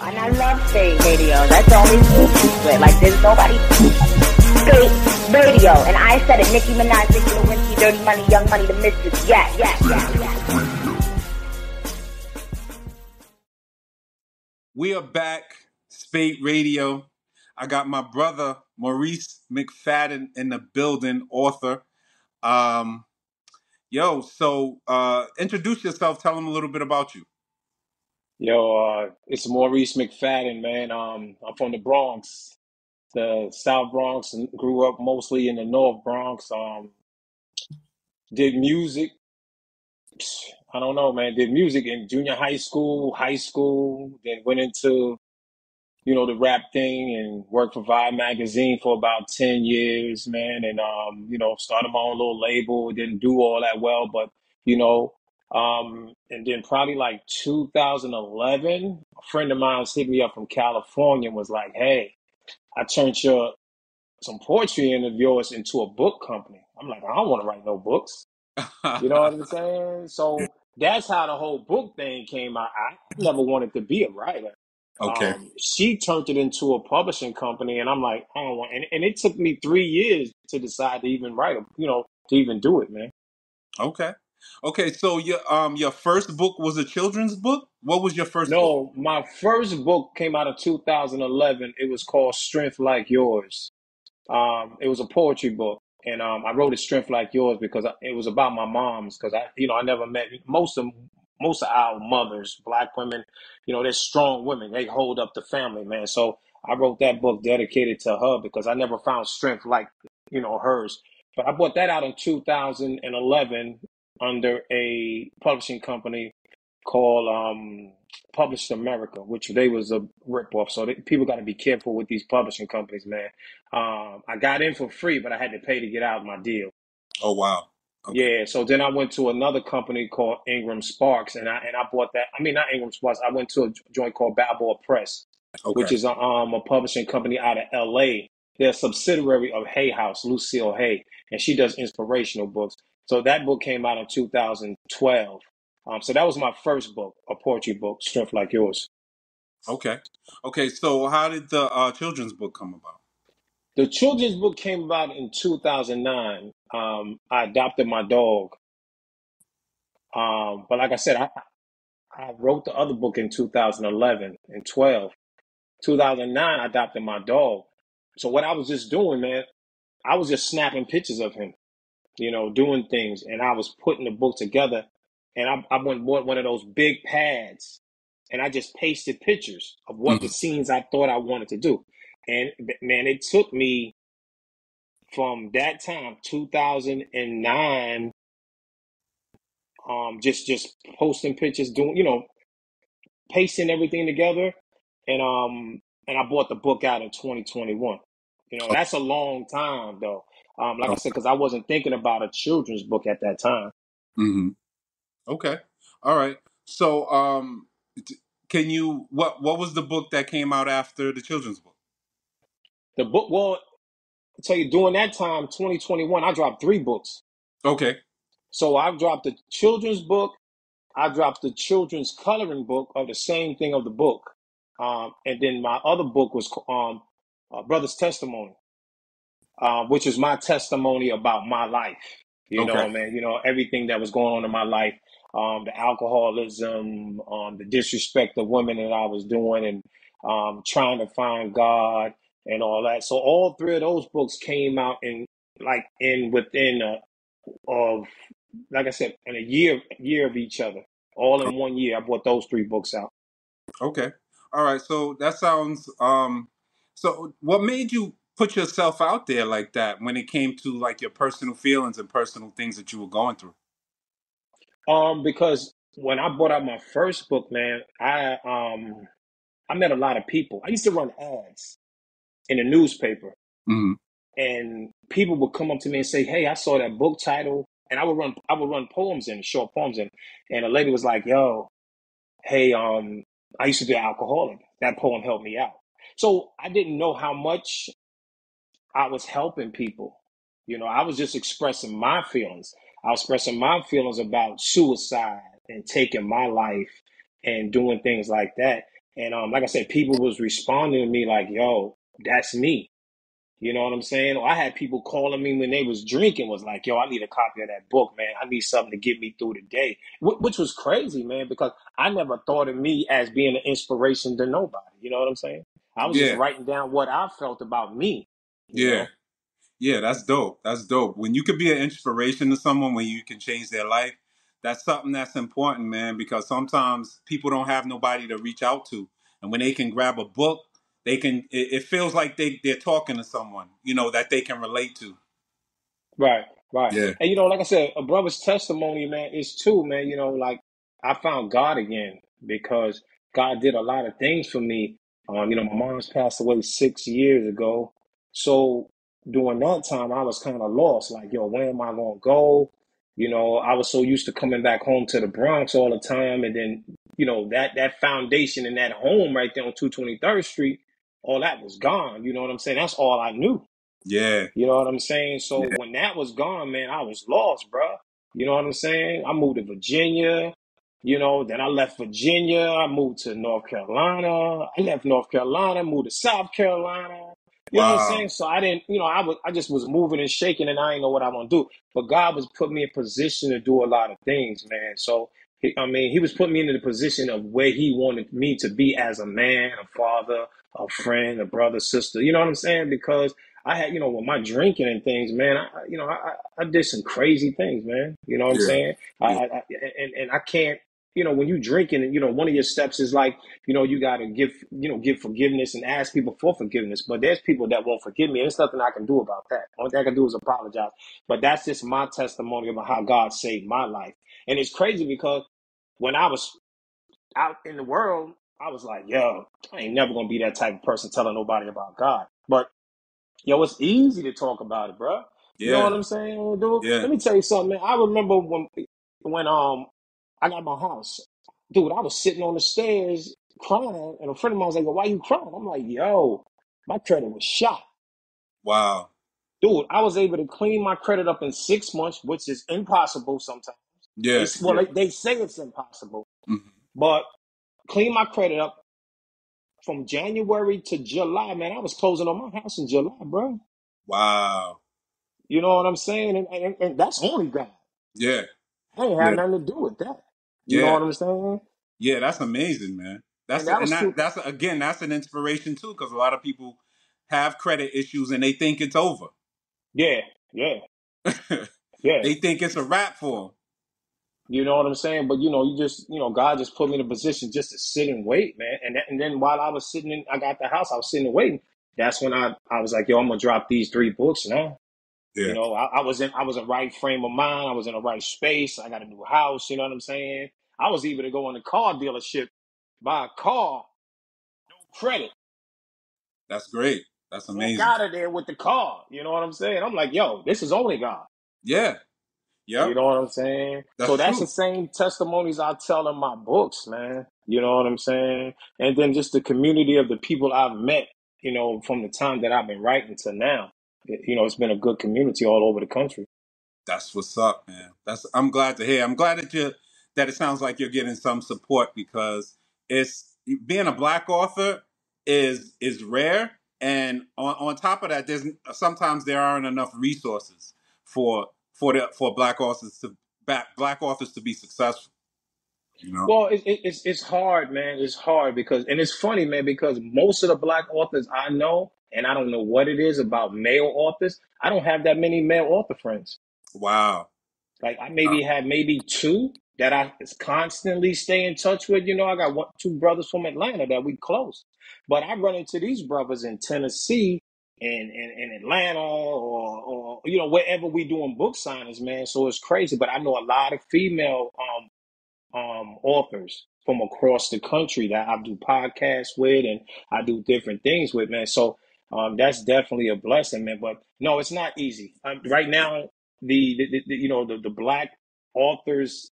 And I love Spate radio. That's the only thing Like, there's nobody. Spate radio. And I said it. Nicki Minaj, Nicki Lewinsky, Dirty Money, Young Money, The Mistress. Yeah, yeah, yeah, yeah. We are back. Spate Radio. I got my brother Maurice McFadden in the building, author. Um, yo, so uh, introduce yourself. Tell them a little bit about you. Yo, uh, it's Maurice McFadden, man. Um, I'm from the Bronx, the South Bronx, and grew up mostly in the North Bronx. Um, did music. I don't know, man. Did music in junior high school, high school. Then went into, you know, the rap thing and worked for Vibe magazine for about ten years, man. And um, you know, started my own little label. Didn't do all that well, but you know, um, and then probably like 2011, a friend of mine hit me up from California and was like, "Hey, I turned your some poetry in of yours into a book company." I'm like, "I don't want to write no books." You know what I'm saying? So that's how the whole book thing came out. I never wanted to be a writer. okay. Um, she turned it into a publishing company, and I'm like, I don't want. And, and it took me three years to decide to even write, a, you know, to even do it, man. Okay. Okay. So your um your first book was a children's book. What was your first book? No, my first book came out in 2011. It was called Strength Like Yours. Um, it was a poetry book, and um, I wrote it Strength Like Yours because I, it was about my moms. Because I, you know, I never met most of most of our mothers, black women. You know, they're strong women. They hold up the family, man. So I wrote that book dedicated to her because I never found strength like you know hers. But I bought that out in 2011 under a publishing company called um, Published America, which they was a ripoff. So they, people got to be careful with these publishing companies, man. Um, I got in for free, but I had to pay to get out of my deal. Oh wow. Okay. Yeah, so then I went to another company called Ingram Sparks, and I and I bought that. I mean, not Ingram Sparks. I went to a joint called Balboa Press, Okay. which is a, um, a publishing company out of L.A. They're a subsidiary of Hay House, Lucille Hay, and she does inspirational books. So that book came out in 2012. Um, so that was my first book, a poetry book, Strength Like Yours. Okay. Okay. So how did the uh, children's book come about? The children's book came about in 2009. Um, I adopted my dog. Um, but like I said, I, I wrote the other book in 2011 and 12. 2009, I adopted my dog. So what I was just doing, man, I was just snapping pictures of him, you know, doing things, and I was putting the book together. And I, I went and bought one of those big pads, and I just pasted pictures of what the Mhm. scenes I thought I wanted to do. And man, it took me from that time, 2009, um, just just posting pictures, doing, you know, pasting everything together, and um, and I bought the book out in 2021. You know, that's a long time though. Um, like I said, because I wasn't thinking about a children's book at that time. Mm-hmm. Okay. All right. So um, can you what what was the book that came out after the children's book? The book, well, I tell you, during that time, 2021, I dropped three books. Okay. So I dropped the children's book, I dropped the children's coloring book of the same thing of the book, um, and then my other book was um, uh, Brother's Testimony, uh, which is my testimony about my life. You know, Okay. man, you know everything that was going on in my life, um, the alcoholism, um, the disrespect of women that I was doing, and um, trying to find God and all that. So all three of those books came out in like in within a, of like I said, in a year year of each other, all in one year. I bought those three books out. Okay. All right. So that sounds um so what made you put yourself out there like that when it came to like your personal feelings and personal things that you were going through? Um, because when I bought out my first book, man, I um I met a lot of people. I used to run ads in the newspaper, hmm and people would come up to me and say, "Hey, I saw that book title," and I would run I would run poems in, short poems in, and a lady was like, "Yo, hey, um, I used to be an alcoholic. That poem helped me out." So I didn't know how much I was helping people. You know, I was just expressing my feelings. I was expressing my feelings about suicide and taking my life and doing things like that. And um, like I said, people was responding to me like, "Yo, that's me." You know what I'm saying? Or I had people calling me when they was drinking, was like, "Yo, I need a copy of that book, man. I need something to get me through the day," Wh- which was crazy, man, because I never thought of me as being an inspiration to nobody. You know what I'm saying? I was just writing down what I felt about me. Yeah, know? yeah. That's dope. That's dope. When you could be an inspiration to someone, when you can change their life, that's something that's important, man. Because sometimes people don't have nobody to reach out to, and when they can grab a book, they can. It, it feels like they they're talking to someone, you know, that they can relate to. Right, right. Yeah, And you know, like I said, a brother's testimony, man, is too, man. You know, like I found God again because God did a lot of things for me. Um, you know, my mom's passed away six years ago. So during that time, I was kind of lost. Like, yo, where am I going to go? You know, I was so used to coming back home to the Bronx all the time. And then, you know, that, that foundation and that home right there on 223rd Street, all that was gone. You know what I'm saying? That's all I knew. yeah, You know what I'm saying? So yeah. when that was gone, man, I was lost, bro. You know what I'm saying? I moved to Virginia. You know, then I left Virginia. I moved to North Carolina. I left North Carolina, moved to South Carolina. You know what I'm saying? So I didn't, you know, I was, I just was moving and shaking, and I didn't know what I want to do. But God was putting me in position to do a lot of things, man. So he, I mean, He was putting me into the position of where He wanted me to be as a man, a father, a friend, a brother, sister. You know what I'm saying? Because I had, you know, with my drinking and things, man, I, you know, I, I did some crazy things, man. You know what I'm saying? I, yeah, I, I and, and I can't, you know, when you drinking, you know, one of your steps is like, you know, you got to give, you know, give forgiveness and ask people for forgiveness. But there's people that won't forgive me. There's nothing I can do about that. Only thing I can do is apologize. But that's just my testimony about how God saved my life. And it's crazy because when I was out in the world, I was like, yo, I ain't never gonna be that type of person telling nobody about God. But Yo, it's easy to talk about it, bro. You know what I'm saying, dude? yeah. Let me tell you something, man. I remember when when um I got my house, dude. I was sitting on the stairs crying, and a friend of mine was like, "Why you crying?" I'm like, "Yo, my credit was shot, Wow. dude. I was able to clean my credit up in six months, which is impossible sometimes. They Yeah, well, they, they say it's impossible, hmm but clean my credit up from January to July, man. I was closing on my house in July, bro. Wow. You know what I'm saying? And, and, and that's only God. Yeah, I ain't had yeah, nothing to do with that. You know yeah, what I'm saying? yeah. That's amazing, man. And That's that and that too. that's again that's an inspiration too because a lot of people have credit issues and they think it's over. Yeah, yeah, yeah. they think it's a wrap for them. You know what I'm saying? But you know, you just you know, God just put me in a position just to sit and wait, man. And that, and then while I was sitting in, I got the house. I was sitting and waiting. That's when I I was like, yo, I'm gonna drop these three books now. You know, I, I was in I was in right frame of mind. I was in the right space. I got a new house. You know what I'm saying? I was even to go in the car dealership, buy a car, no credit. that's great. That's walk amazing. out of there with the car. You know what I'm saying? I'm like, yo, this is only God. Yeah, Yeah. You know what I'm saying? That's So that's the same testimonies I tell in my books, man. You know what I'm saying? And then just the community of the people I've met, you know, from the time that I've been writing to now. You know, it's been a good community all over the country. That's what's up, man. That's I'm glad to hear. I'm glad that you that it sounds like you're getting some support because it's being a black author is is rare, and on, on top of that, there's sometimes there aren't enough resources for for the for black authors to back black authors to be successful. You know. Well, it, it, it's it's hard, man. It's hard because, and it's funny, man, because most of the black authors I know, and I don't know what it is about male authors. I don't have that many male author friends. Wow. Like I Wow. maybe have maybe two that I constantly stay in touch with. You know, I got one, two brothers from Atlanta that we close, but I run into these brothers in Tennessee and in, in Atlanta or, or you know wherever we doing book signings, man. So it's crazy. But I know a lot of female um um authors from across the country that I do podcasts with and I do different things with, man. So um, that's definitely a blessing, man. But no, it's not easy. Um, right now, the, the, the you know the, the black authors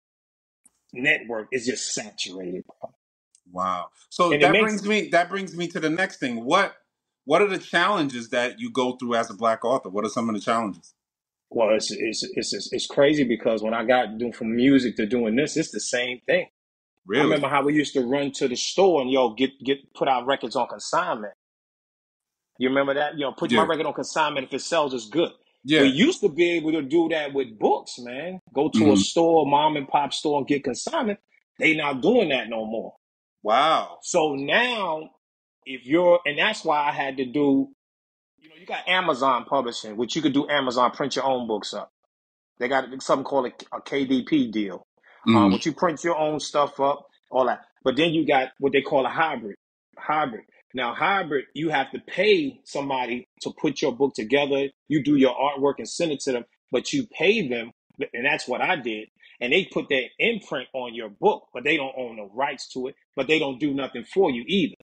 network is just saturated, Wow. So and it that makes brings me that brings me to the next thing. What what are the challenges that you go through as a black author? What are some of the challenges? well, it's it's it's it's, it's crazy because when I got doing from music to doing this, it's the same thing. Really? I remember how we used to run to the store and yo get get put our records on consignment. You remember that? You know, put my record on consignment if it sells, it's good. Yeah. We used to be able to do that with books, man. Go to a Mhm. store, mom and pop store, and get consignment. They not doing that no more. Wow. So now, if you're, and that's why I had to do, you know, you got Amazon publishing, which you could do Amazon, print your own books up. They got something called a, a KDP deal, um, Mm. which you print your own stuff up, all that. But then you got what they call a hybrid. Hybrid. Now, hybrid, you have to pay somebody to put your book together. You do your artwork and send it to them, but you pay them, and that's what I did. And they put their imprint on your book, but they don't own the rights to it, but they don't do nothing for you either.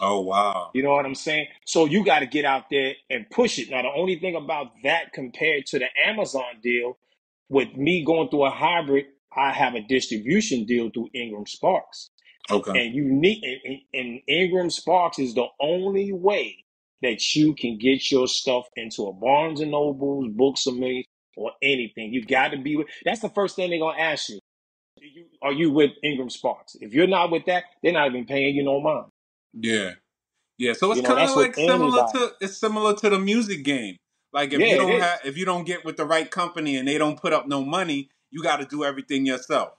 Oh wow. You know what I'm saying? So you got to get out there and push it. Now, the only thing about that compared to the Amazon deal, with me going through a hybrid, I have a distribution deal through Ingram Sparks. Okay. And you need, and, and Ingram Sparks is the only way that you can get your stuff into a Barnes and Nobles, Books of Me, or anything. You got to be with. That's the first thing they're gonna ask you. Do you are you with Ingram Sparks? If you're not with that, they're not even paying you no mind. Yeah. Yeah. So it's You know, kind of that's like similar anybody. to it's similar to the music game. Like if Yeah, you it don't is. have if you don't get with the right company and they don't put up no money, you got to do everything yourself.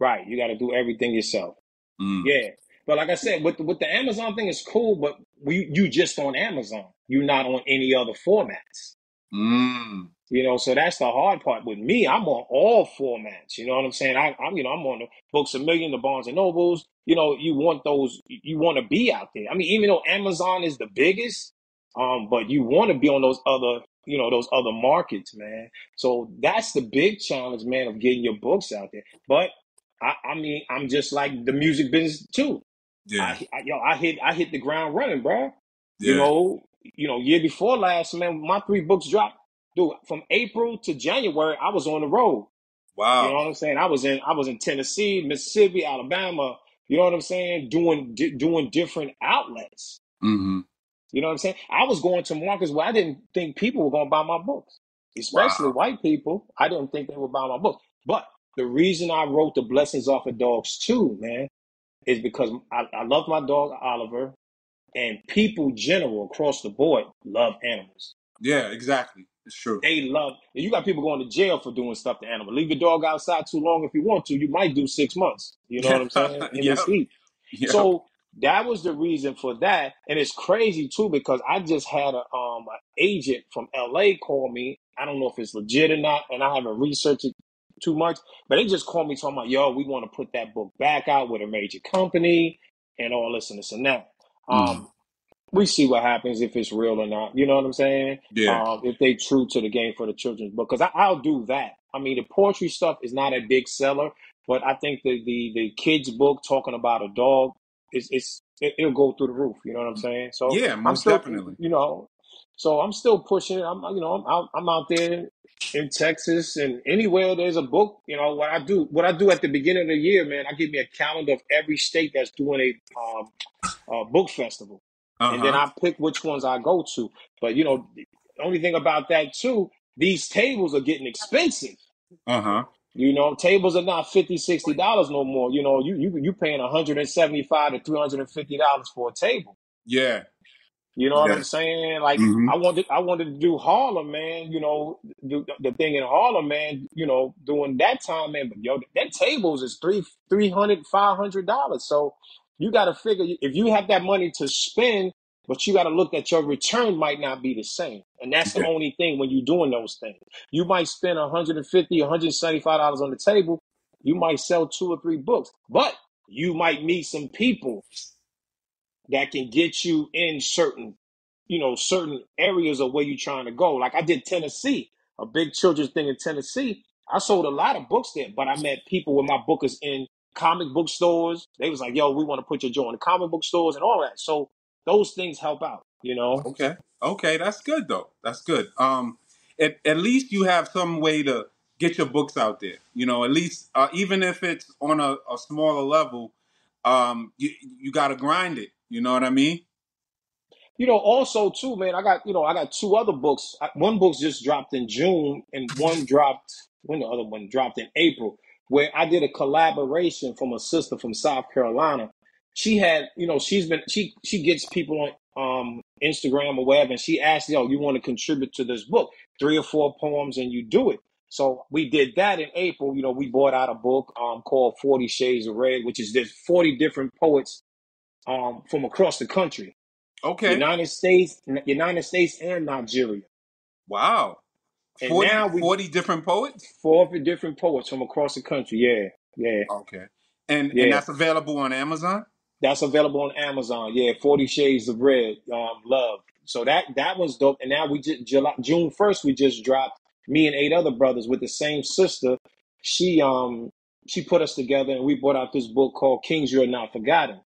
Right. You got to do everything yourself. Mm. Yeah. But like I said, with the, with the Amazon thing, it's cool. But we you just on Amazon. You're not on any other formats. Mm. You know, so that's the hard part with me. I'm on all formats. You know what I'm saying? I, I'm, you know, I'm on the Books a Million, the Barnes and Nobles. You know, you want those. You want to be out there. I mean, even though Amazon is the biggest, um, but you want to be on those other, you know, those other markets, man. So that's the big challenge, man, of getting your books out there. But I, I mean, I'm just like the music business too. Yeah. I, I yo, I hit, I hit the ground running, bro. You know, you know, year before last, man, my three books dropped. Dude, from April to January, I was on the road. Wow. You know what I'm saying? I was in, I was in Tennessee, Mississippi, Alabama. You know what I'm saying? Doing, di- doing different outlets. hmm You know what I'm saying? I was going to markets where I didn't think people were going to buy my books, especially Wow. white people. I didn't think they would buy my books. But the reason I wrote the Blessings Off of Dogs too, man, is because I, I love my dog Oliver, and people general across the board love animals. Yeah. Exactly. It's true. They love. You got people going to jail for doing stuff to animals. Leave your dog outside too long if you want to. You might do six months. You know what I'm saying? In yep. heat. Yep. So that was the reason for that, and it's crazy too because I just had a um an agent from LA call me. I don't know if it's legit or not, and I haven't researched it too much, but they just called me talking about, yo, we want to put that book back out with a major company and all this and this and that. Mhm. Um, we see what happens if it's real or not. You know what I'm saying? Yeah. Um, if they true to the game for the children's book, because I'll do that. I mean, the poetry stuff is not a big seller, but I think the the the kids book talking about a dog is it's it, it'll go through the roof. You know what I'm saying? So Yeah. I'm Most still, definitely. you know, so I'm still pushing. it. I'm you know I'm out, I'm out there in Texas and anywhere there's a book. You know what I do. What I do at the beginning of the year, man, I give me a calendar of every state that's doing a um, uh, book festival Uh and then. I pick which ones I go to. But you know, the only thing about that too, these tables are getting expensive. Uh huh. You know, tables are not 50 60 dollars no more. You know, you you you paying 175 to 350 dollars for a table. Yeah. You know what Yeah. I'm saying? Like hmm I wanted I wanted to do Harlem, man, you know, the, the thing in Harlem, man, you know, doing that time, man, but yo, that tables is three, three hundred, five hundred dollars. So you gotta figure if you have that money to spend, but you gotta look at your return might not be the same. And that's the only thing when you're doing those things. You might spend 150 $175 on the table, you might sell two or three books, but you might meet some people that can get you in certain, you know, certain areas of where you're trying to go. Like I did Tennessee, a big children's thing in Tennessee. I sold a lot of books there, but I met people with my book in comic book stores. They was like, yo, we want to put your joint in the comic book stores and all that. So those things help out, you know? Okay. Okay. That's good though. That's good. Um, at at least you have some way to get your books out there. You know, at least uh, even if it's on a, a smaller level, um, you you got to grind it. You know what I mean? You know, also too, man, I got, you know, I got two other books. I- One book's just dropped in June and one dropped when the other one dropped in April. where I did a collaboration from a sister from South Carolina. She had, you know, she's been she she gets people on um Instagram or web, and she asked, "Yo, you want to contribute to this book? Three or four poems, and you do it." So we did that in April. You know, we bought out a book um called Forty Shades of Red, which is there's forty different poets um from across the country, Okay. United States, United States, and Nigeria. Wow. And 40, now we 40 different poets? 40 different poets from across the country. Yeah, yeah, Okay. And Yeah. and that's available on Amazon? that's available on Amazon. Yeah, Forty Shades of Red, um, Love. So that that was dope. And now we just July, June first, we just dropped me and eight other brothers with the same sister. She um she put us together and we brought out this book called Kings You're Not Forgotten.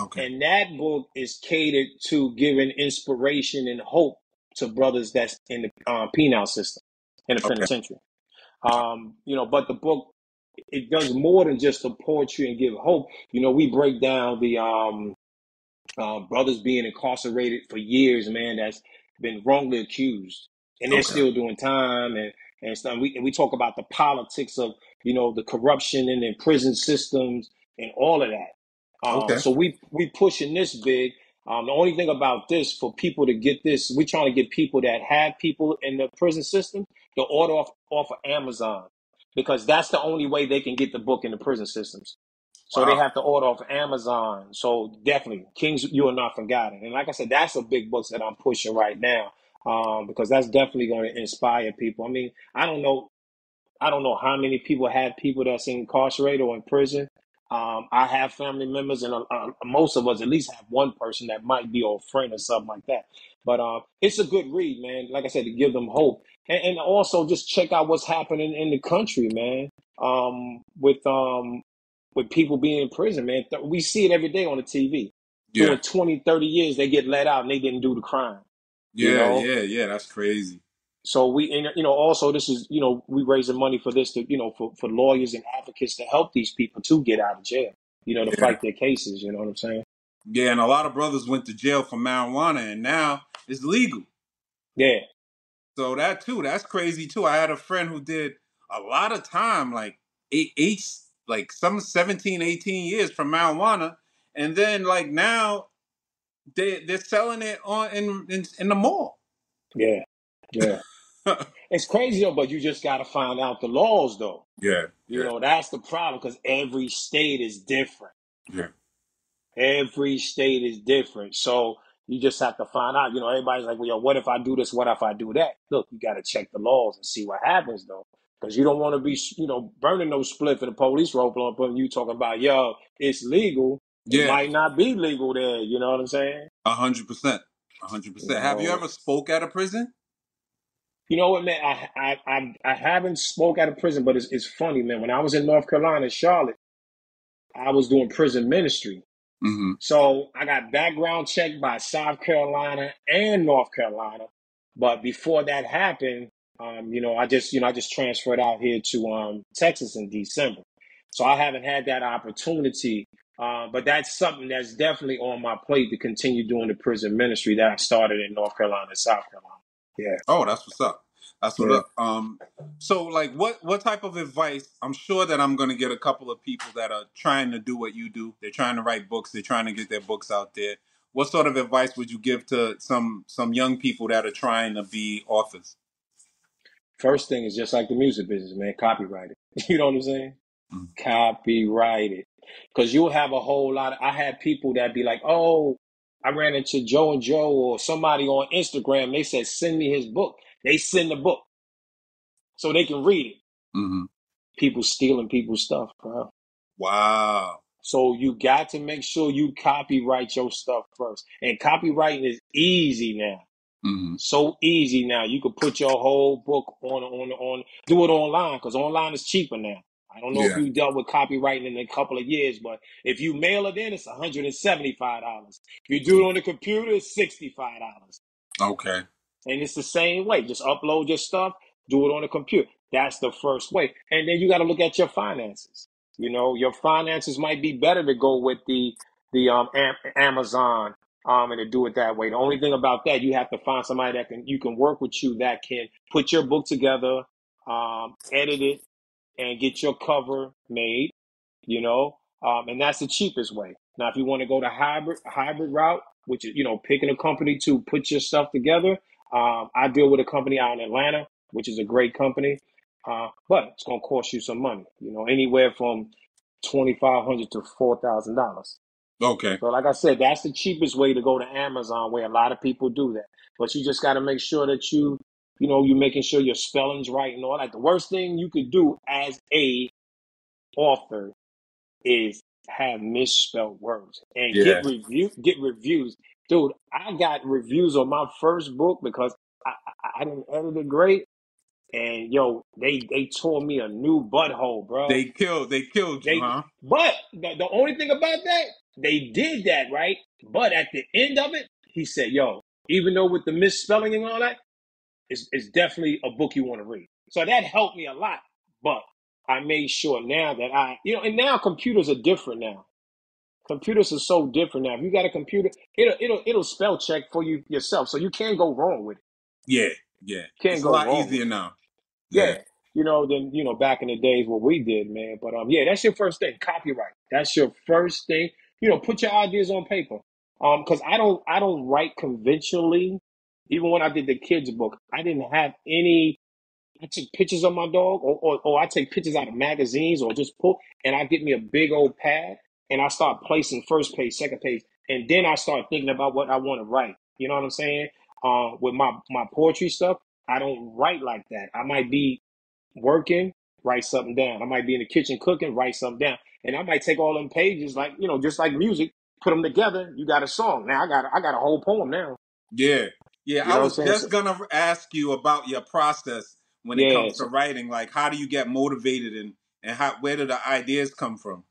Okay. And that book is catered to giving inspiration and hope to brothers that's in the um, penal system, in the Okay. penitentiary. Um, you know, but the book it does more than just the poetry and give hope. You know, we break down the um, uh, brothers being incarcerated for years, man, that's been wrongly accused, and they're Okay. still doing time and and stuff. We and we talk about the politics of you know the corruption in the prison systems and all of that. Um, Okay. so we we pushing this big. Um, the only thing about this for people to get this, we're trying to get people that have people in the prison system to order off off of Amazon because that's the only way they can get the book in the prison systems. So they Wow. have to order off Amazon. So definitely, Kings, you are not forgotten. And like I said, that's a big book that I'm pushing right now um, because that's definitely going to inspire people. I mean, I don't know, I don't know how many people have people that's incarcerated or in prison. Um, I have family members, and uh, uh, most of us at least have one person that might be a friend or something like that. But uh, it's a good read, man. Like I said, to give them hope, and, and also just check out what's happening in the country, man. Um, with um, with people being in prison, man. Th- We see it every day on the TV. Yeah. Doing 20, 30 years, they get let out and they didn't do the crime. You Yeah, know? yeah, yeah. That's crazy. So we, and, you know, also this is, you know, we raising money for this to, you know, for, for lawyers and advocates to help these people to get out of jail, you know, to Yeah. fight their cases. You know what I'm saying? Yeah, and a lot of brothers went to jail for marijuana and now it's legal. Yeah, So that too, that's crazy too. I had a friend who did a lot of time, like eight, eight like some 17, 18 years from marijuana. And then like now they they're selling it on in in, in the mall. yeah, yeah. it's crazy though, but you just got to find out the laws though. Yeah, You yeah, know, that's the problem because every state is different. yeah. Every state is different. So you just have to find out. You know, everybody's like, well, yo, what if I do this? What if I do that? Look, you got to check the laws and see what happens, though. Because you don't want to be, you know, burning no spliff in the police rope up and you talking about, yo, it's legal. It Yeah, might not be legal there. You know what I'm saying? a hundred percent. A hundred percent. Have you ever spoke at a prison? You know what, man? I, I, I, I haven't spoke out of prison, but it's, it's funny, man. When I was in North Carolina, Charlotte, I was doing prison ministry. Mm-hmm. So I got background checked by South Carolina and North Carolina. But before that happened, um, you know, I just, you know, I just transferred out here to um, Texas in December. So I haven't had that opportunity. Uh, but that's something that's definitely on my plate to continue doing the prison ministry that I started in North Carolina South Carolina. Yeah. Oh, that's what's up. That's what Yeah. up. Um, so like, what what type of advice? I'm sure that I'm going to get a couple of people that are trying to do what you do. They're trying to write books. They're trying to get their books out there. What sort of advice would you give to some some young people that are trying to be authors? First thing is just like the music business, man, copyright it. You know what I'm saying? Mhm. Copyright it. Because you'll have a whole lot of, I had people that be like, oh, I ran into Joe and Joe or somebody on Instagram. They said, send me his book. They send the book so they can read it. hmm People stealing people's stuff, bro. Wow. So you got to make sure you copyright your stuff first. And copywriting is easy now. hmm So easy now. You could put your whole book on on on do it online because online is cheaper now. I don't know if you dealt with copywriting in a couple of years, but if you mail it in, it's $175. If you do it on the computer, it's $65. Okay. And it's the same way. Just upload your stuff, do it on the computer. That's the first way. And then you got to look at your finances. You know, your finances might be better to go with the the um Am- Amazon um and to do it that way. The only thing about that, you have to find somebody that can you can work with you that can put your book together, um, edit it, and get your cover made. You know, um, and that's the cheapest way. Now, if you want to go the hybrid hybrid route, which is you know picking a company to put your stuff together, um, I deal with a company out in Atlanta, which is a great company, uh, but it's gonna cost you some money. You know, anywhere from twenty five hundred to four thousand dollars. Okay. So, like I said, that's the cheapest way to go to Amazon, where a lot of people do that. But you just got to make sure that you, you know, you're making sure your spelling's right and all that. The worst thing you could do as a author is have misspelled words and Yeah. get review get reviews. Dude, I got reviews on my first book because I, I, I didn't edit it great. And yo, they they tore me a new butthole, bro. They killed. They killed you, They, huh? but the, the only thing about that, they did that right. But at the end of it, he said, "Yo, even though with the misspelling and all that, it's, it's definitely a book you want to read." So that helped me a lot. But I made sure now that I, you know, and now computers are different now. Computers are so different now. If you got a computer, it'll it'll it'll spell check for you yourself, so you can't go wrong with it. Yeah. Yeah. Can't It's a go lot wrong easier now. Yeah. Yeah. You know, then you know, back in the days what we did, man. But um, yeah, that's your first thing. Copyright. That's your first thing. You know, put your ideas on paper. Um, because I don't I don't write conventionally. Even when I did the kids book, I didn't have any. I took pictures of my dog, or, or or I take pictures out of magazines, or just pull, and I get me a big old pad, and I start placing first page, second page, and then I start thinking about what I want to write. You know what I'm saying? Uh, with my my poetry stuff, I don't write like that. I might be working, write something down. I might be in the kitchen cooking, write something down. And I might take all them pages, like, you know, just like music, put them together. You got a song. Now I got I got a whole poem now. Yeah. Yeah. You I know I'm was just So, gonna ask you about your process when it yeah. comes to writing. Like, how do you get motivated, and and how where do the ideas come from?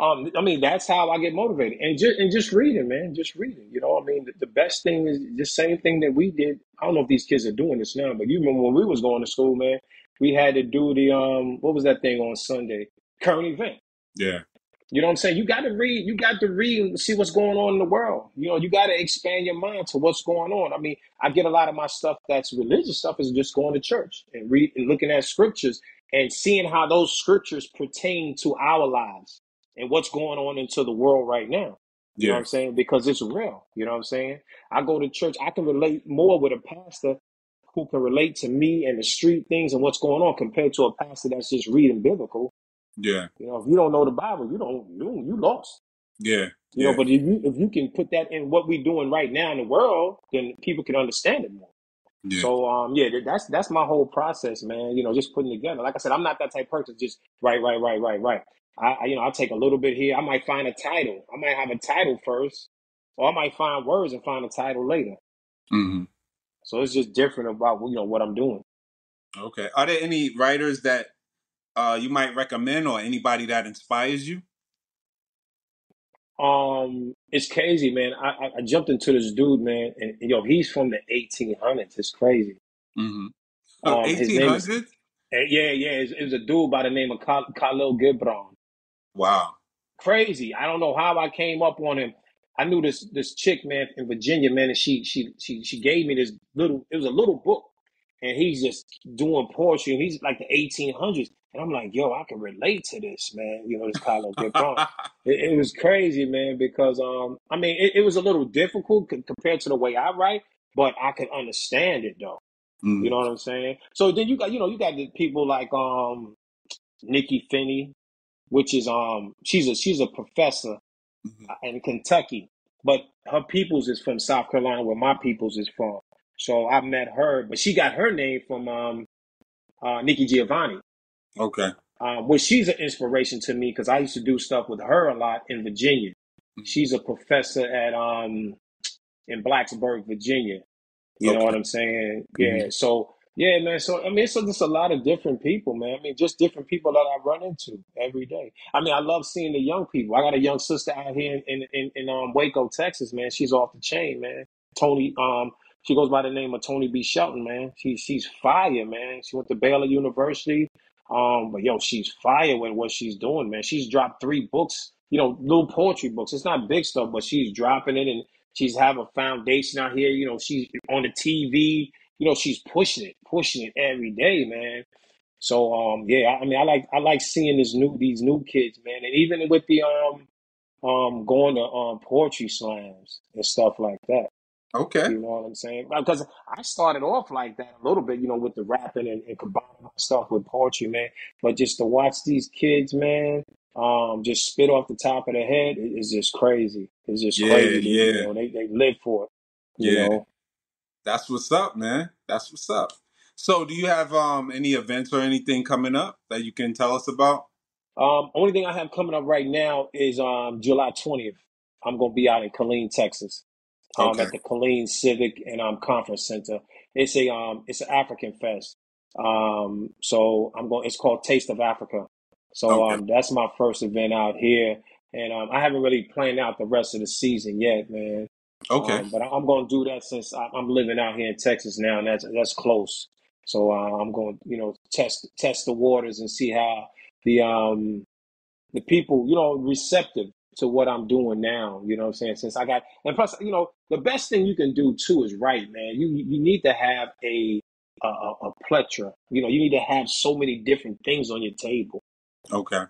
um, I mean, that's how I get motivated. And just and just reading, man. Just reading. You know, I mean, the, the best thing is the same thing that we did. I don't know if these kids are doing this now, but you remember when we was going to school, man, we had to do the um what was that thing on Sunday? Current event. Yeah. You know what I'm saying? You got to read. You got to read and see what's going on in the world. You know, you got to expand your mind to what's going on. I mean, I get a lot of my stuff that's religious stuff is just going to church and read and looking at scriptures and seeing how those scriptures pertain to our lives and what's going on into the world right now. You know what Yeah. I'm saying? Because it's real. You know what I'm saying? I go to church. I can relate more with a pastor who can relate to me and the street things and what's going on compared to a pastor that's just reading biblical. Yeah. You know, if you don't know the Bible, you don't you you lost. Yeah. You know, but if you if you can put that in what we're doing right now in the world, then people can understand it more. Yeah. So um yeah, that's that's my whole process, man. You know, just putting together. Like I said, I'm not that type of person. Just right, right, right, right, right. I, you know I take a little bit here. I might find a title. I might have a title first, or I might find words and find a title later. hmm So it's just different about you know what I'm doing. Okay. Are there any writers that uh, you might recommend, or anybody that inspires you? Um, it's crazy, man. I, I jumped into this dude, man, and yo, he's from the 1800s. It's crazy. hmm Um, his name is eh, yeah, yeah. It was, it was a dude by the name of Khal- Kahlil Gibran. Wow. Crazy. I don't know how I came up on him. I knew this this chick, man, in Virginia, man, and she she she she gave me this little. It was a little book, and he's just doing poetry, he's like the 1800s, and I'm like, yo, I can relate to this, man. You know, this Kahlil Gibran. It, it was crazy, man, because um, I mean, it, it was a little difficult c- compared to the way I write, but I could understand it though. You Mhm. know what I'm saying? So then you got, you know, you got the people like um Nikki Finney, which is um she's a she's a professor Mhm. in Kentucky, but her peoples is from South Carolina, where my peoples is from. So I met her, but she got her name from um uh Nikki Giovanni. Okay. Um, which she's an inspiration to me because I used to do stuff with her a lot in Virginia. Mhm. She's a professor at um in Blacksburg, Virginia. You know what I'm saying? hmm Yeah. So yeah, man. So I mean, it's just a lot of different people, man. I mean, just different people that I run into every day. I mean, I love seeing the young people. I got a young sister out here in in, in, in um Waco, Texas, man. She's off the chain, man. Tony, um, she goes by the name of Tony B. Shelton, man. She she's fire, man. She went to Baylor University. Um, but yo, she's fire with what she's doing, man. She's dropped three books, you know, little poetry books. It's not big stuff, but she's dropping it and she's have a foundation out here. You know, she's on the TV. You know, she's pushing it, pushing it every day, man. So um, yeah, I, I mean, I like I like seeing this new these new kids, man, and even with the um um going to um poetry slams and stuff like that. Okay. You know what I'm saying? Because I started off like that a little bit, you know, with the rapping and, and combining stuff with poetry, man. But just to watch these kids, man, um, just spit off the top of their head it's just crazy. It's just Yeah, crazy. They, you yeah, know, they they live for it. You yeah. know. That's what's up, man. That's what's up. So, do you have um any events or anything coming up that you can tell us about? Um, only thing I have coming up right now is um July 20th. I'm gonna be out in Killeen, Texas. Um, Okay. at the Killeen Civic and um, Conference Center. It's a um, it's an African fest. Um, so I'm going. It's called Taste of Africa. So Okay. um, that's my first event out here, and um, I haven't really planned out the rest of the season yet, man. Okay. Um, but I- I'm going to do that since I- I'm living out here in Texas now, and that's that's close. So uh, I'm going, to you know, test test the waters and see how the um the people, you know, receptive to what I'm doing now. You know what I'm saying? Since I got, and plus, you know, the best thing you can do too is write, man. You you need to have a a, a a plethora. You know, you need to have so many different things on your table. Okay.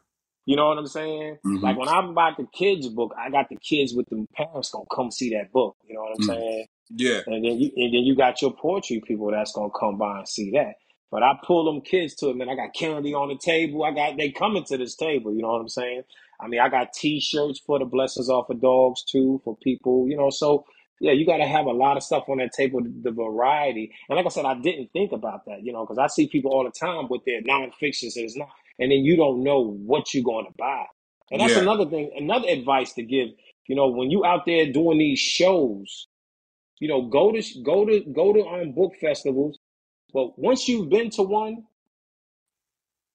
You know what I'm saying? Mm-hmm. Like when I'm about the kids' book, I got the kids with the parents gonna come see that book. You know what I'm Mm. saying? Yeah. And then you and then you got your poetry people that's gonna come by and see that. But I pull them kids to it, man. I got candy on the table. I got they coming to this table. You know what I'm saying? I mean, I got T-shirts for the blessings off of dogs too for people. You know, so yeah, you got to have a lot of stuff on that table, the variety. And like I said, I didn't think about that. You know, because I see people all the time with their nonfiction, and it's not, and then you don't know what you're going to buy. And that's Yeah. another thing, another advice to give. You know, when you out there doing these shows, you know, go to go to go to um book festivals. But once you've been to one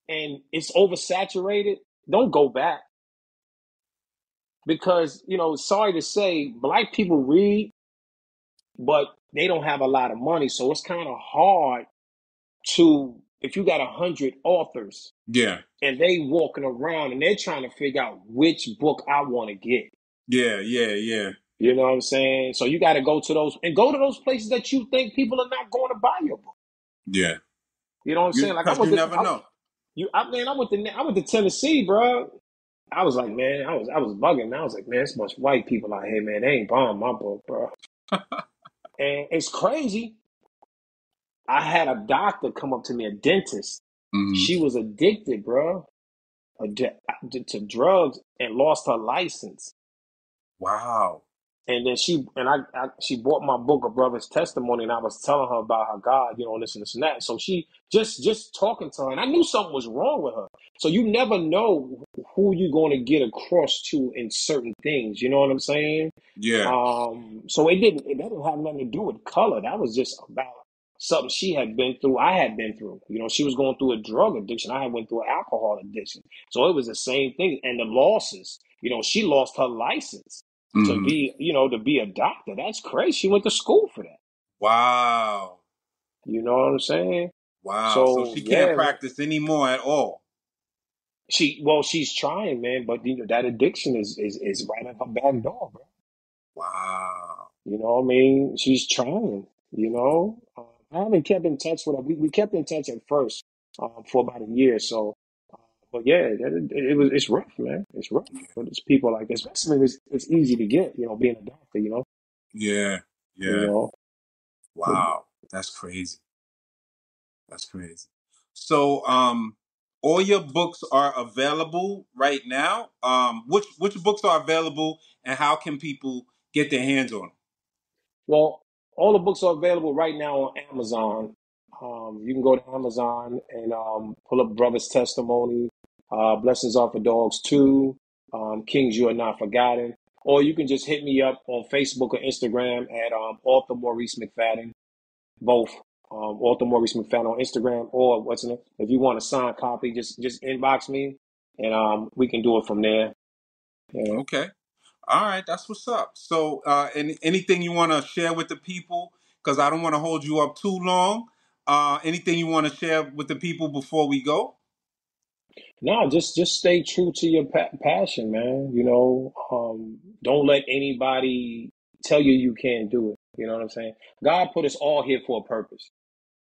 and it's oversaturated, don't go back because you know, sorry to say, black people read, but they don't have a lot of money, so it's kind of hard to if you got a hundred authors Yeah. and they walking around and they're trying to figure out which book I want to get. Yeah. Yeah. Yeah. You know what I'm saying? So you got to go to those and go to those places that you think people are not going to buy your book. Yeah. You know what I'm saying? Like I went you to never I, know. you, I mean, I went to I went to Tennessee, bro. I was like, man, I was I was bugging. I was like, man, it's a bunch of white people out here, man. They ain't buying my book, bro. And it's crazy. I had a doctor come up to me, a dentist. hmm She was addicted, bro, to drugs and lost her license. Wow. And then she and I, I she bought my book, A Brother's Testimony, and I was telling her about her God, you know, this and this and that. So she just just talking to her, and I knew something was wrong with her. So you never know who you're going to get across to in certain things. You know what I'm saying? Yeah. Um, so it didn't it didn't have nothing to do with color. That was just about something she had been through. I had been through. You know, she was going through a drug addiction. I had went through an alcohol addiction. So it was the same thing. And the losses. You know, she lost her license to hmm be, you know, to be a doctor. That's crazy. She went to school for that. Wow. You know what I'm saying? Wow. So So she can't man. practice anymore at all. She well, she's trying, man, but you know that addiction is is is right at her back door, bro. Wow. You know what I mean? She's trying. You know, uh, I haven't kept in touch with her. We, we kept in touch at first um, for about a year. So, but yeah, it, it, was it's rough, man. It's rough. But it's people like this, especially it's, it's easy to get. You know, being a doctor. You know, Yeah. you Yeah. know. But Wow. That's crazy. That's crazy. So, um, all your books are available right now. Um, which which books are available, and how can people get their hands on them? well, all the books are available right now on Amazon. Um, you can go to Amazon and um, pull up Brother's Testimony, uh, Blessings Are for Dogs 2, um, Kings You Are Not Forgotten. Or you can just hit me up on Facebook or Instagram at um, author Maurice McFadden, both. Um, author Maurice McFadden on Instagram or what's in it. If you want a signed copy, just just inbox me and um, we can do it from there. Yeah. Okay. All right. That's what's up. So, uh, any anything you want to share with the people? Because I don't want to hold you up too long. Uh, anything you want to share with the people before we go? No, just just stay true to your pa- passion, man. You know, um, don't let anybody tell you you can't do it. You know what I'm saying? God put us all here for a purpose,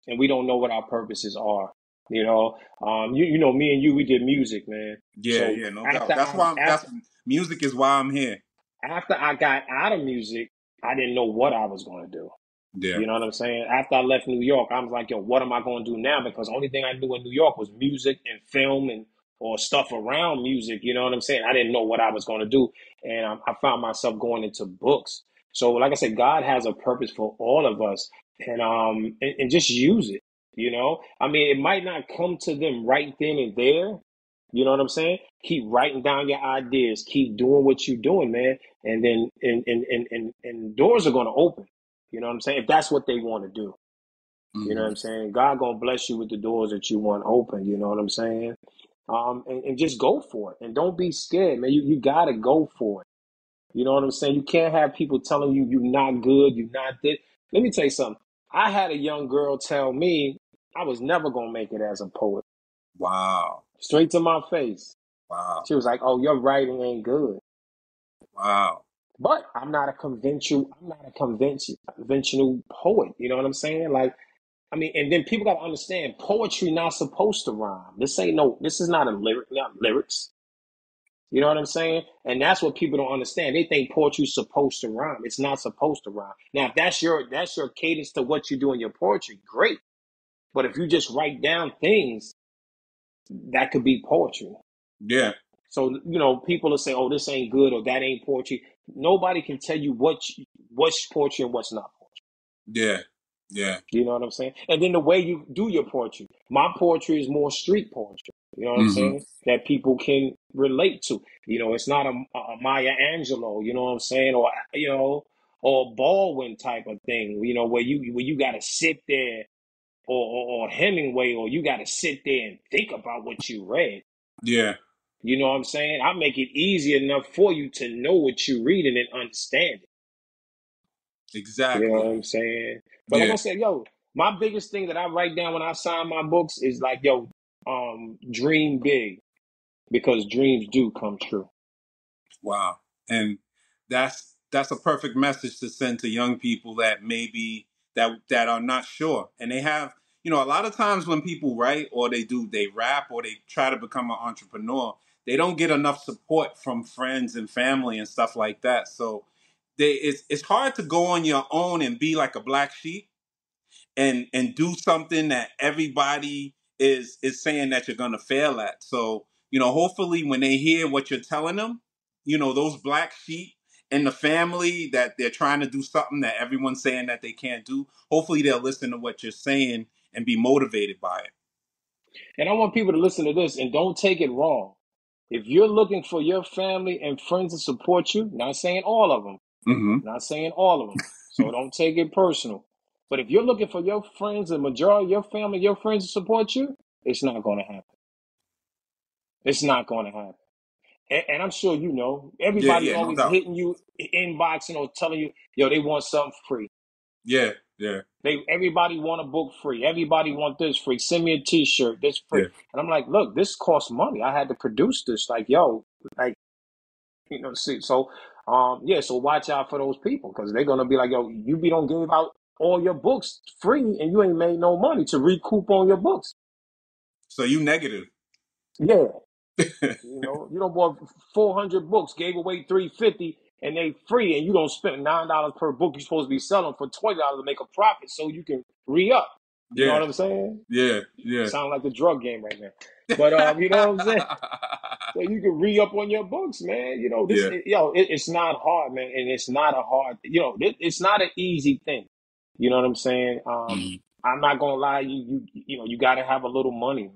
and we don't know what our purposes are. You know, um, you you know, me and you, we did music, man. Yeah, So yeah, no doubt. That's I, why I'm, that's music is why I'm here. after I got out of music, I didn't know what I was going to do. Yeah, You know what I'm saying? After I left New York, I was like, yo, what am I going to do now? Because the only thing I knew in New York was music and film and or stuff around music. You know what I'm saying? I didn't know what I was going to do, and I, I found myself going into books. So, like I said, God has a purpose for all of us, and um, and, and just use it. You know, I mean, it might not come to them right then and there. You know what I'm saying? Keep writing down your ideas. Keep doing what you're doing, man, and then and and and and, and doors are going to open. You know what I'm saying? If that's what they want to do. You know what hmm I'm saying? God gonna bless you with the doors that you want open. You know what I'm saying? Um, and, and just go for it, and don't be scared, man. You you gotta go for it. You know what I'm saying? You can't have people telling you you're not good, you're not this. Let me tell you something. I had a young girl tell me I was never gonna make it as a poet. wow, Straight to my face. wow, She was like, "Oh, your writing ain't good." wow. But I'm not a conventional. I'm not a conventional conventional poet. You know what I'm saying? Like I mean, and then people got to understand poetry not supposed to rhyme. This ain't no, this is not a lyric, not lyrics. You know what I'm saying? And that's what people don't understand. They think poetry's supposed to rhyme. It's not supposed to rhyme. Now, if that's your that's your cadence to what you do in your poetry, great. But if you just write down things, that could be poetry. Yeah, So you know, people will say, "Oh, this ain't good" or "That ain't poetry." Nobody can tell you what what's poetry and what's not poetry. yeah, yeah. You know what I'm saying? And then the way you do your poetry. My poetry is more street poetry. You know what I'm hmm saying? That people can relate to. You know, it's not a, a Maya Angelou. You know what I'm saying? Or you know, or Baldwin type of thing. You know, where you where you got to sit there, or, or or Hemingway, or you got to sit there and think about what you read. Yeah, You know what I'm saying? I make it easy enough for you to know what you're reading and understand it. You know exactly. what I'm saying? But like Yeah, I said, yo, my biggest thing that I write down when I sign my books is like, yo, um, dream big because dreams do come true. wow. And that's that's a perfect message to send to young people that maybe that that are not sure, and they have. You know, a lot of times when people write or they do, they rap or they try to become an entrepreneur, they don't get enough support from friends and family and stuff like that. So they it's it's hard to go on your own and be like a black sheep and and do something that everybody is is saying that you're gonna fail at. So you know, hopefully, when they hear what you're telling them, you know, those black sheep in the family that they're trying to do something that everyone's saying that they can't do. Hopefully, they'll listen to what you're saying and be motivated by it. And I want people to listen to this and don't take it wrong. If you're looking for your family and friends to support you, not saying all of them, hmm not saying all of them, so don't take it personal. But if you're looking for your friends, the majority of your family, your friends to support you, it's not going to happen. It's not going to happen. And, and I'm sure you know, everybody's yeah, no always doubt. hitting you, inboxing or telling you, yo, they want something free. Yeah, yeah, They everybody want a book free. Everybody want this free. Send me a T-shirt. This free. yeah, And I'm like, look, this costs money. I had to produce this. Like, yo, like you know, see. So, um, yeah. So watch out for those people because they're gonna be like, yo, you be don't give out all your books free and you ain't made no money to recoup on your books. So you negative. Yeah, you know, you don't bought 400 books, gave away 350 and they free, and you don't spend nine dollars per book. You're supposed to be selling for twenty dollars to make a profit, so you can re up. You know Yeah, what I'm saying? yeah, yeah. Sound like the drug game right now. But um, you know what I'm saying? So you can re up on your books, man. You know this, yeah. yo, it, it's not hard, man, and it's not a hard, you know, it, it's not an easy thing. You know what I'm saying? Um, Mhm. I'm not gonna lie, you you you know, you got to have a little money, man.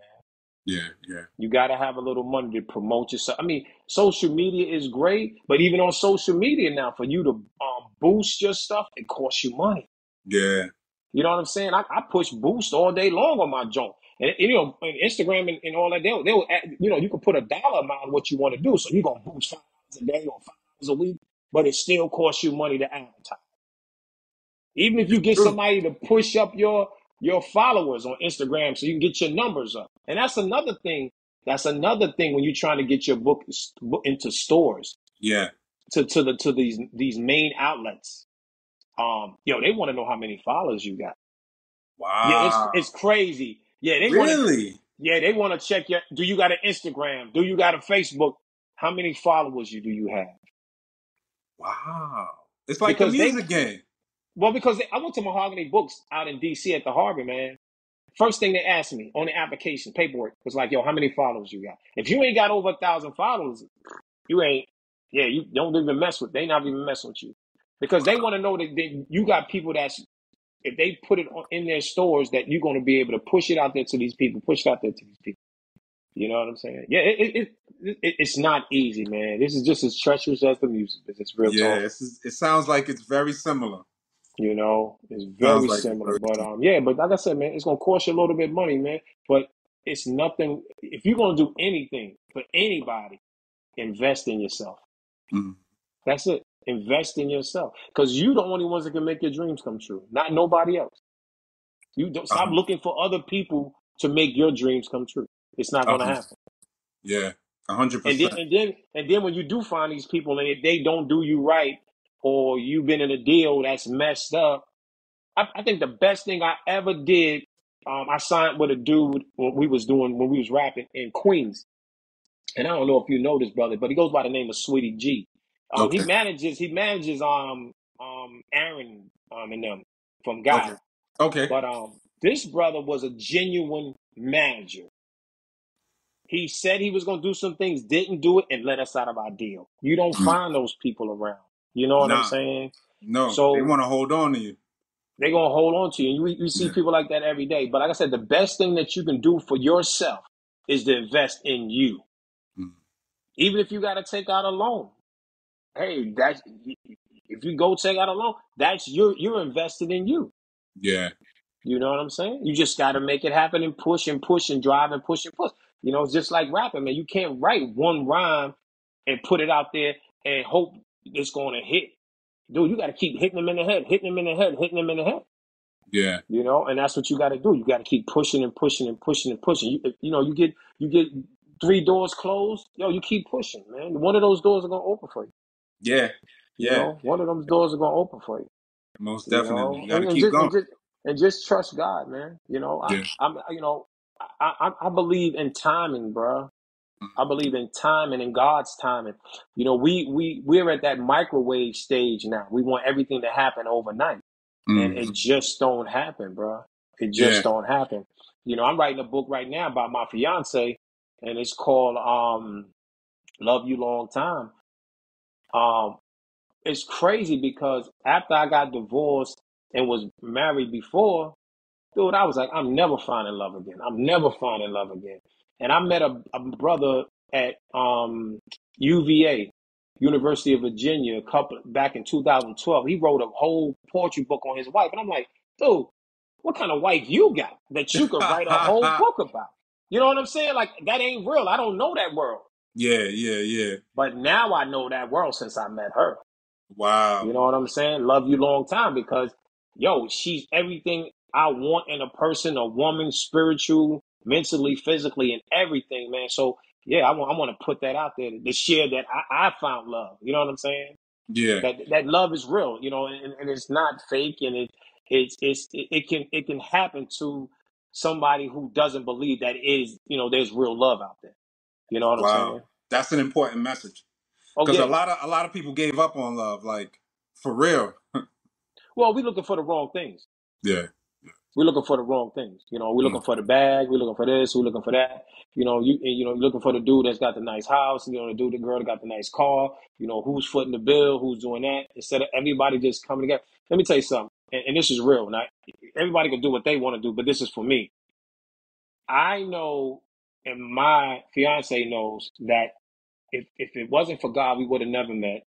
Yeah, yeah, You got to have a little money to promote yourself. I mean, social media is great, but even on social media now, for you to um, boost your stuff, it costs you money. yeah, You know what I'm saying? I, I push boost all day long on my joint. And, and, you know, and Instagram and, and all that, they'll, they'll, add- you know, you can put a dollar amount on what you want to do. So you're going to boost five a day or five a week, but it still costs you money to advertise. Even if you get true. somebody to push up your your followers on Instagram so you can get your numbers up. And that's another thing. That's another thing when you're trying to get your book book into stores Yeah, to, to the to these these main outlets. Um, yo, they want to know how many followers you got. Yeah, it's wow. it's crazy. Yeah, they want to Really? Yeah, they want to check your. Do you got an Instagram? Do you got a Facebook? How many followers you do you have? Wow. It's like Because the they- music game. Well, because they, I went to Mahogany Books out in D.C. at the Harbor, man. First thing they asked me on the application paperwork was like, "Yo, how many followers you got? If you ain't got over a thousand followers, you ain't. Yeah, you don't even mess with. They not even mess with you because they want to know that, that you got people that's if they put it on, in their stores that you're going to be able to push it out there to these people, push it out there to these people. You know what I'm saying? Yeah, it, it, it, it it's not easy, man. This is just as treacherous as the music. It's real Yeah, talk. it's, it sounds like it's very similar. You know, it's very like it's similar. very But um, yeah, but like I said, man, it's gonna cost you a little bit of money, man. But it's nothing. If you're gonna do anything for anybody, invest in yourself. Mhm. That's it. Invest in yourself because you the only ones that can make your dreams come true, not nobody else. You don't stop Uh-huh. looking for other people to make your dreams come true. It's not gonna Uh-huh. happen. Yeah, a hundred And then, percent. and then, and then, when you do find these people and if they don't do you right, or you've been in a deal that's messed up, I, I think the best thing I ever did, um, I signed with a dude when we was doing when we was rapping in Queens, and I don't know if you know this brother, but he goes by the name of Sweetie G. Um, he manages he manages um um Aaron um and them from God, Okay. Okay. but um this brother was a genuine manager. He said he was going to do some things, didn't do it, and let us out of our deal. You don't Mm. find those people around. You know what I'm saying? No, So- they want to hold on to you. They're going to hold on to you. And you, you see Yeah. people like that every day. But like I said, the best thing that you can do for yourself is to invest in you. Mm. Even if you got to take out a loan. Hey, that's if you go take out a loan, that's you're you're invested in you. Yeah. You know what I'm saying? You just got to make it happen and push and push and drive and push and push. You know, it's just like rapping, man. You can't write one rhyme and put it out there and hope it's going to hit. Dude, you got to keep hitting them in the head, hitting them in the head, hitting them in the head. Yeah. You know, and that's what you got to do. You got to keep pushing and pushing and pushing and pushing. You, you know, you get you get three doors closed. Yo, you keep pushing, man. One of those doors are going to open for you. Yeah. You Yeah. know, one of those doors are going to open for you. Most You know? definitely. You got And- to keep just, going. And just, and just trust God, man. You know, I, Yeah. I'm, you know, I, I, I believe in timing, bro. I believe in timing and in God's timing. You know, we we we're at that microwave stage now. We want everything to happen overnight, and Mm. it just don't happen, bro. It just Yeah. don't happen. You know, I'm writing a book right now about my fiance, and it's called um, "Love You Long Time." Um, it's crazy because after I got divorced and was married before, dude, I was like, I'm never finding love again. I'm never finding love again. And I met a, a brother at um, UVA, University of Virginia, a couple back in 2012. He wrote a whole poetry book on his wife, and I'm like, dude, what kind of wife you got that you could write a whole book about? You know what I'm saying? Like that ain't real. I don't know that world, Yeah. Yeah. Yeah. but now I know that world since I met her. Wow. You know what I'm saying? Love you long time because yo, she's everything I want in a person, a woman, spiritual, mentally, physically, and everything, man. So yeah, I want I want to put that out there to share that I, I found love. You know what I'm saying? Yeah. That that love is real, you know, and, and it's not fake, and it it's it's it, it can it can happen to somebody who doesn't believe that is you know there's real love out there. You know what I'm Wow. saying? That's an important message Oh because yeah. a lot of a lot of people gave up on love, like for real. Well, we looking for the wrong things. Yeah. We're looking for the wrong things. You know, we're Mm. looking for the bag. We're looking for this. We're looking for that. You know, you you know, looking for the dude that's got the nice house. You know, the dude, the girl that got the nice car. You know, who's footing the bill? Who's doing that? Instead of everybody just coming together. Let me tell you something, and, and this is real. Now, everybody can do what they want to do, but this is for me. I know, and my fiance knows that if if it wasn't for God, we would have never met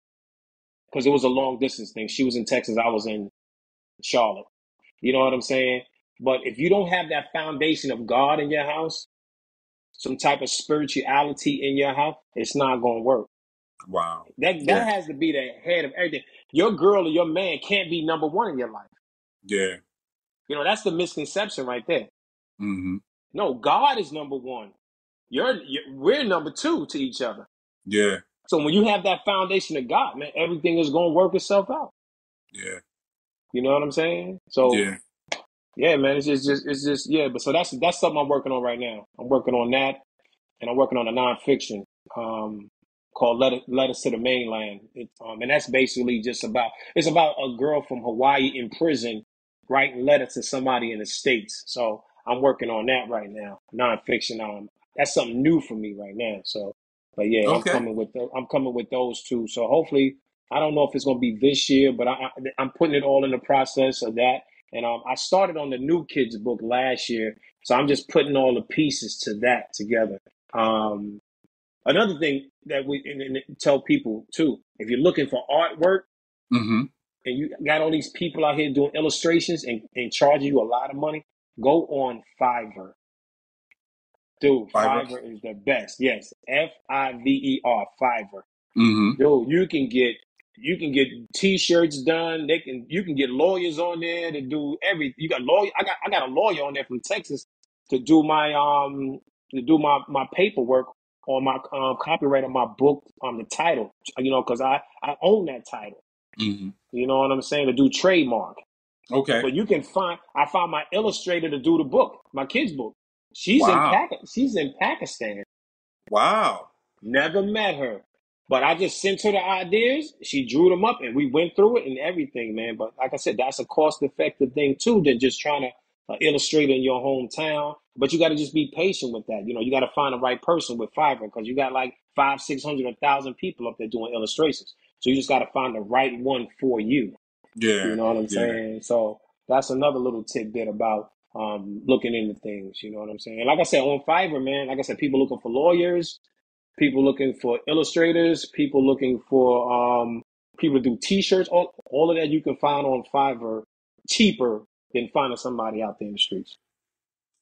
because it was a long distance thing. She was in Texas. I was in Charlotte. You know what I'm saying? But if you don't have that foundation of God in your house, some type of spirituality in your house, it's not going to work. Wow. That that Yeah. has to be the head of everything. Your girl or your man can't be number one in your life. Yeah. You know that's the misconception right there. hmm No, God is number one. You're, you're we're number two to each other. Yeah. So when you have that foundation of God, man, everything is going to work itself out. Yeah. You know what I'm saying? So Yeah. Yeah, man. It's just, just it's just yeah. But so that's that's something I'm working on right now. I'm working on that, and I'm working on a nonfiction um, called "Let It Let Us to the Mainland," it, um, and that's basically just about it's about a girl from Hawaii in prison writing letters to somebody in the states. So I'm working on that right now, nonfiction. Um, that's something new for me right now. So, but yeah, I'm coming with the, I'm coming with those two. So hopefully, I don't know if it's going to be this year, but I, I'm putting it all in the process of that. And um, I started on the new kids book last year, so I'm just putting all the pieces to that together. Um, another thing that we and, and tell people too, if you're looking for artwork Mm-hmm. and you got all these people out here doing illustrations and, and charging you a lot of money, go on Fiverr. Dude, Fiverr. Fiverr is the best. Yes, F I V E R, Fiverr. Mm-hmm. Dude, you can get you can get t-shirts done. They can you can get lawyers on there to do everything. You got lawyer. I got I got a lawyer on there from Texas to do my um to do my my paperwork on my um, copyright on my book on the title. You know, because I I own that title. Mm-hmm. You know what I'm saying? To do trademark. Okay. But you can find I found my illustrator to do the book, my kids' book. She's in Wow. She's in Pakistan. Wow. Never met her. But I just sent her the ideas. She drew them up and we went through it and everything, man. But like I said, that's a cost effective thing too than just trying to uh, illustrate in your hometown. But you got to just be patient with that. You know, you got to find the right person with Fiverr because you got like five, six hundred, a thousand people up there doing illustrations. So you just got to find the right one for you. Yeah. You know what I'm Yeah. saying? So that's another little tidbit about um, looking into things. You know what I'm saying? Like I said, on Fiverr, man, like I said, people looking for lawyers, people looking for illustrators, people looking for um, people to do T-shirts. All, all of that you can find on Fiverr cheaper than finding somebody out there in the streets.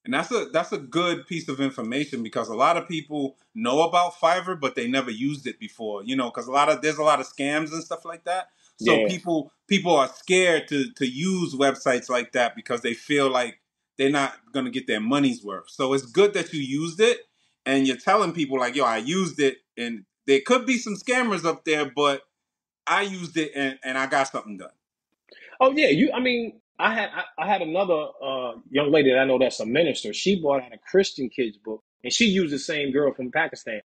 And that's a that's a good piece of information because a lot of people know about Fiverr, but they never used it before. You know, because a lot of there's a lot of scams and stuff like that. So Yeah. people people are scared to to use websites like that because they feel like they're not gonna get their money's worth. So it's good that you used it and you're telling people like, yo, I used it, and there could be some scammers up there, but I used it and, and I got something done. Oh yeah, you. I mean, I had I, I had another uh, young lady that I know that's a minister. She bought out a Christian kids book, and she used the same girl from Pakistan.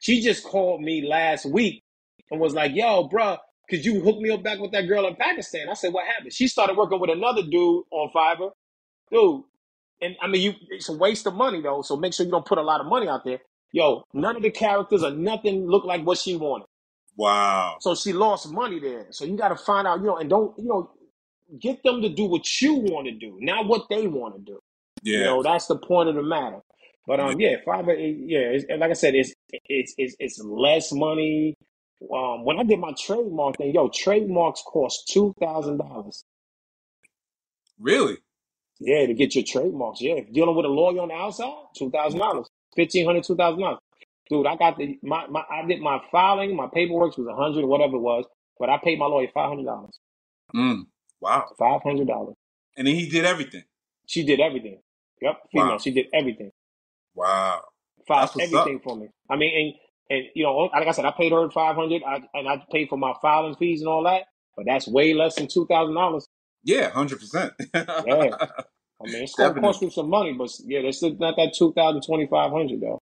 She just called me last week and was like, "Yo, bruh, could you hook me up back with that girl in Pakistan?" I said, "What happened?" She started working with another dude on Fiverr, dude. And I mean, you it's a waste of money though. So make sure you don't put a lot of money out there. Yo, none of the characters or nothing look like what she wanted. Wow. So she lost money there. So you got to find out, you know, and don't, you know, get them to do what you want to do, not what they want to do. Yeah. You know, that's the point of the matter. But um, yeah, Fiverr, it- yeah, it's, and like I said, it's it's it's, it's less money. Um, when I did my trademark thing, yo, trademarks cost two thousand dollars. Really? Yeah, to get your trademarks. Yeah, dealing with a lawyer on the outside, two thousand dollars, fifteen hundred, two thousand dollars. Dude, I got the my, my I did my filing, my paperwork was a hundred, whatever it was, but I paid my lawyer five hundred dollars. Mm. Wow. Five hundred dollars. And then he did everything. She did everything. Yep, female. Wow. She did everything. Wow. Filed everything up. for me. I mean, and and you know, like I said, I paid her five hundred, I and I paid for my filing fees and all that. But that's way less than two thousand dollars. Yeah, hundred percent. Yeah. I mean, it's gonna cost Definitely. you some money, but yeah, that's not that two thousand twenty five hundred though.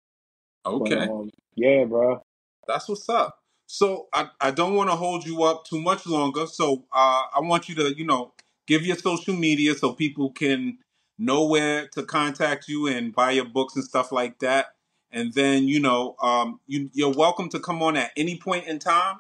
But Okay. um, yeah, bro. That's what's up. So I, I don't want to hold you up too much longer. So uh, I want you to, you know, give your social media so people can know where to contact you and buy your books and stuff like that. And then, you know, um, you, you're welcome to come on at any point in time.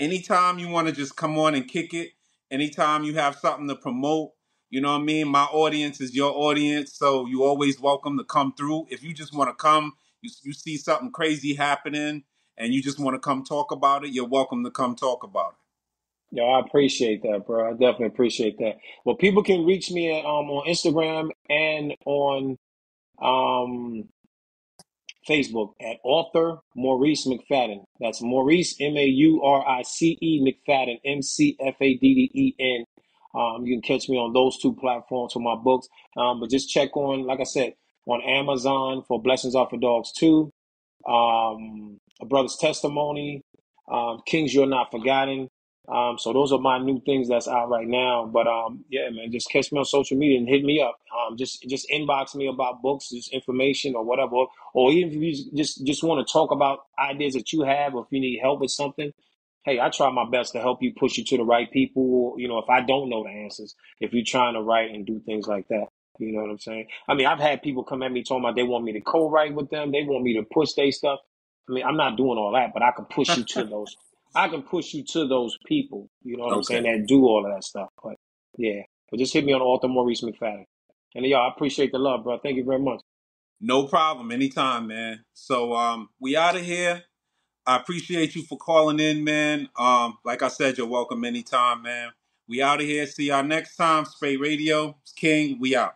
Anytime you want to just come on and kick it. Anytime you have something to promote. You know what I mean? My audience is your audience. So you always welcome to come through. If you just want to come, you, you see something crazy happening and you just want to come talk about it, you're welcome to come talk about it. Yo, I appreciate that, bro. I definitely appreciate that. Well, people can reach me at, um on Instagram and on um Facebook at author Maurice McFadden. That's Maurice M A U R I C E McFadden M C F A D D E N. Um, you can catch me on those two platforms for my books. Um, but just check on, like I said, on Amazon for Blessings Are for Dogs 2, um, A Brother's Testimony, um, Kings You're Not Forgotten, Um, so those are my new things that's out right now. But um, yeah, man, just catch me on social media and hit me up. Um, just just inbox me about books, just information or whatever, or even if you just just want to talk about ideas that you have, or if you need help with something. Hey, I try my best to help you push you to the right people. You know, if I don't know the answers, if you're trying to write and do things like that. You know what I'm saying? I mean, I've had people come at me talking about they want me to co-write with them. They want me to push their stuff. I mean, I'm not doing all that, but I can push you to those. I can push you to those people. You know what I'm saying? Okay. That do all of that stuff. But yeah, but just hit me on author Maurice McFadden. And y'all, I appreciate the love, bro. Thank you very much. No problem. Anytime, man. So um, we out of here. I appreciate you for calling in, man. Um, like I said, you're welcome anytime, man. We out of here. See y'all next time. Spate Radio. It's King. We out.